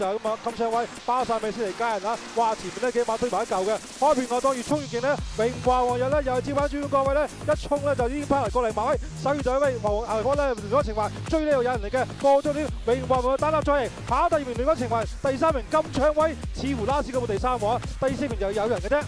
就咁啊，金槍威包晒美先嚟加人啦！哇，前面呢幾馬推埋一嚿嘅，開片外檔越衝越勁呢，明華王日呢又係接翻主角位呢，一衝呢就已經翻嚟過嚟馬威，首要就係威黃牛哥呢聯嗰情懷追呢度有人嚟嘅，過咗呢明華王單立再贏，跑第二名聯嗰情懷，第三名金槍威似乎拉屎嗰部第三喎，第四名就有人嘅啫。